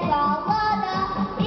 做我的